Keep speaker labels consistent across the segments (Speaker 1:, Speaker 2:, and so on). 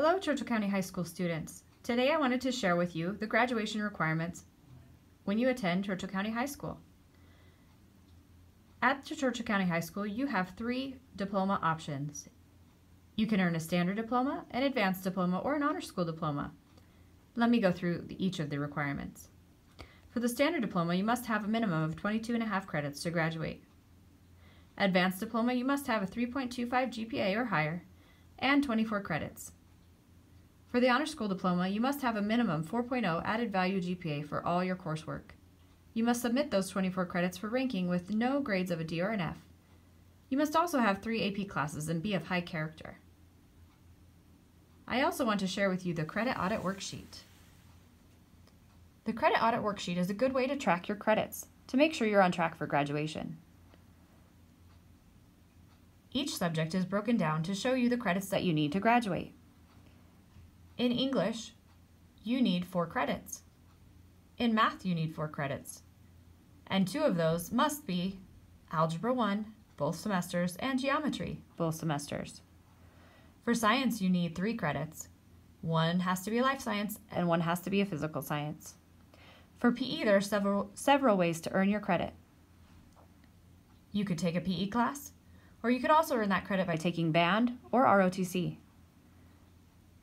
Speaker 1: Hello, Churchill County High School students. Today I wanted to share with you the graduation requirements when you attend Churchill County High School. At Churchill County High School, you have three diploma options. You can earn a standard diploma, an advanced diploma, or an honor school diploma. Let me go through each of the requirements. For the standard diploma, you must have a minimum of 22 and a half credits to graduate. Advanced diploma, you must have a 3.25 GPA or higher and 24 credits. For the honor school diploma, you must have a minimum 4.0 added value GPA for all your coursework. You must submit those 24 credits for ranking with no grades of a D or an F. You must also have three AP classes and be of high character. I also want to share with you the credit audit worksheet. The credit audit worksheet is a good way to track your credits to make sure you're on track for graduation. Each subject is broken down to show you the credits that you need to graduate. In English, you need four credits. In math, you need four credits. And two of those must be Algebra 1, both semesters, and Geometry, both semesters. For science, you need three credits. One has to be a life science, and one has to be a physical science. For PE, there are several, several ways to earn your credit. You could take a PE class, or you could also earn that credit by taking band or ROTC.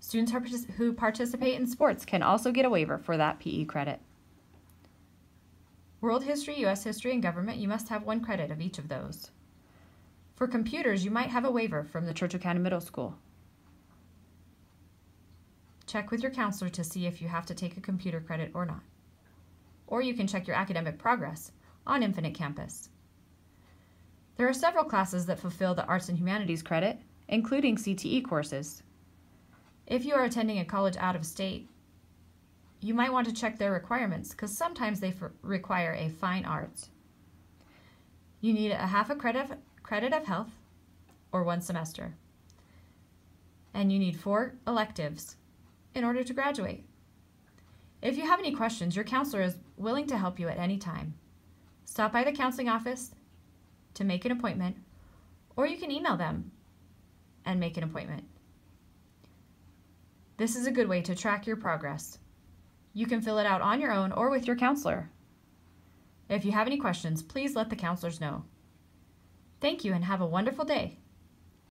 Speaker 1: Students who participate in sports can also get a waiver for that PE credit. World History, U.S. History, and Government, you must have one credit of each of those. For computers, you might have a waiver from the Churchill County Middle School. Check with your counselor to see if you have to take a computer credit or not. Or you can check your academic progress on Infinite Campus. There are several classes that fulfill the Arts and Humanities credit, including CTE courses. If you are attending a college out of state, you might want to check their requirements because sometimes they require a fine arts. You need a half a credit of, credit of health or one semester. And you need four electives in order to graduate. If you have any questions, your counselor is willing to help you at any time. Stop by the counseling office to make an appointment, or you can email them and make an appointment. This is a good way to track your progress. You can fill it out on your own or with your counselor. If you have any questions, please let the counselors know. Thank you and have a wonderful day.